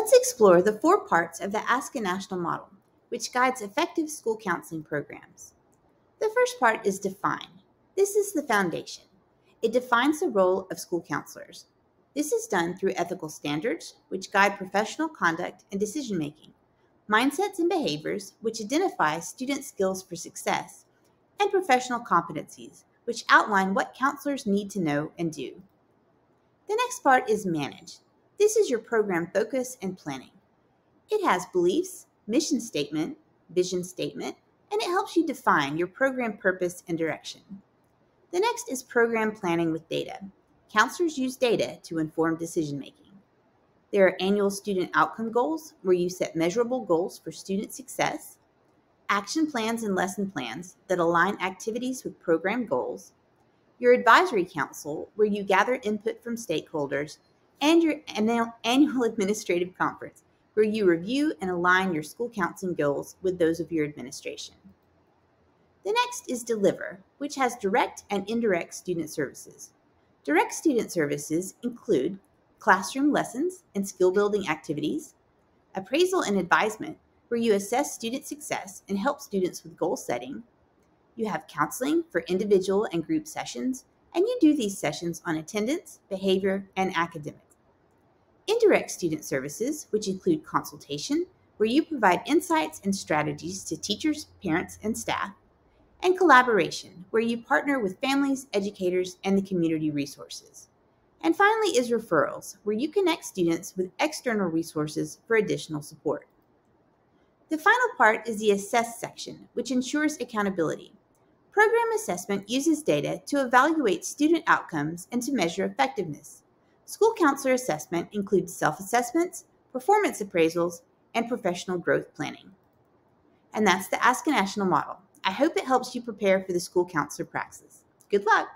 Let's explore the four parts of the ASCA National model, which guides effective school counseling programs. The first part is define. This is the foundation. It defines the role of school counselors. This is done through ethical standards, which guide professional conduct and decision making, mindsets and behaviors, which identify student skills for success, and professional competencies, which outline what counselors need to know and do. The next part is manage. This is your program focus and planning. It has beliefs, mission statement, vision statement, and it helps you define your program purpose and direction. The next is program planning with data. Counselors use data to inform decision making. There are annual student outcome goals where you set measurable goals for student success, action plans and lesson plans that align activities with program goals, your advisory council where you gather input from stakeholders and your annual administrative conference, where you review and align your school counseling goals with those of your administration. The next is Deliver, which has direct and indirect student services. Direct student services include classroom lessons and skill building activities, appraisal and advisement, where you assess student success and help students with goal setting. You have counseling for individual and group sessions, and you do these sessions on attendance, behavior, and academics. Indirect student services, which include consultation, where you provide insights and strategies to teachers, parents, and staff, and collaboration, where you partner with families, educators, and the community resources. And finally is referrals, where you connect students with external resources for additional support. The final part is the assess section, which ensures accountability. Program assessment uses data to evaluate student outcomes and to measure effectiveness. School counselor assessment includes self-assessments, performance appraisals, and professional growth planning. And that's the ASCA National model. I hope it helps you prepare for the school counselor praxis. Good luck!